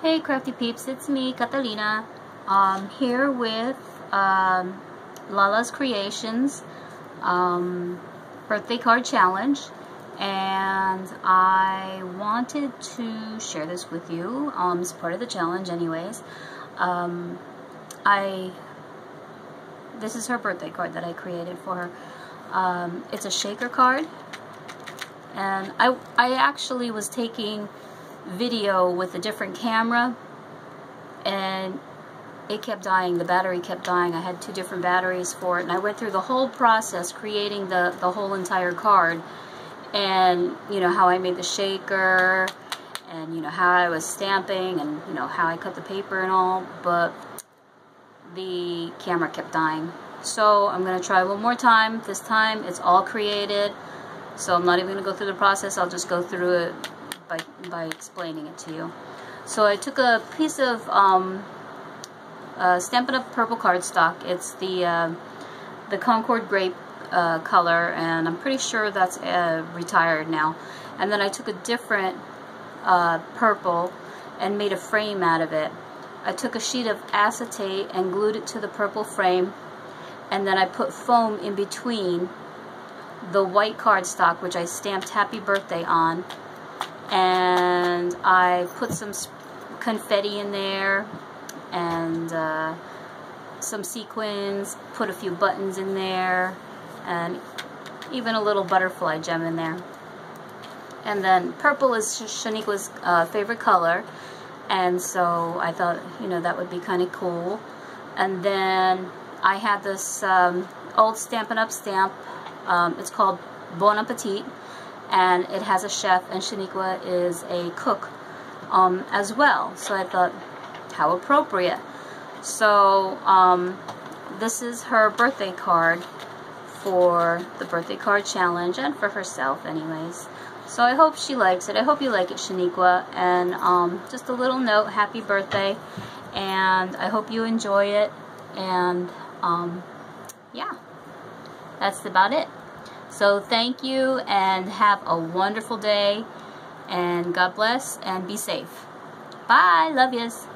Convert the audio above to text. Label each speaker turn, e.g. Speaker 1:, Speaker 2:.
Speaker 1: Hey crafty peeps, it's me, Catalina. I'm here with um, Lala's Creations um, birthday card challenge and I wanted to share this with you um, as part of the challenge anyways. Um, I this is her birthday card that I created for her. Um, it's a shaker card and I, I actually was taking video with a different camera and it kept dying. The battery kept dying. I had two different batteries for it and I went through the whole process creating the, the whole entire card and you know how I made the shaker and you know how I was stamping and you know how I cut the paper and all but the camera kept dying. So I'm to try one more time. This time it's all created. So I'm not even to go through the process. I'll just go through it by, by explaining it to you. So I took a piece of um, uh, Stampin' Up! purple cardstock. It's the, uh, the Concord Grape uh, color, and I'm pretty sure that's uh, retired now. And then I took a different uh, purple and made a frame out of it. I took a sheet of acetate and glued it to the purple frame, and then I put foam in between the white cardstock, which I stamped Happy Birthday on, and I put some confetti in there and uh, some sequins, put a few buttons in there, and even a little butterfly gem in there. And then purple is Shaniqua's uh, favorite color, and so I thought, you know, that would be kind of cool. And then I had this um, old Stampin' Up! stamp. Um, it's called Bon Appetit and it has a chef, and Shaniqua is a cook um, as well. So I thought, how appropriate. So um, this is her birthday card for the birthday card challenge and for herself anyways. So I hope she likes it. I hope you like it, Shaniqua. And um, just a little note, happy birthday. And I hope you enjoy it. And um, yeah, that's about it. So thank you and have a wonderful day and God bless and be safe. Bye. Love yous.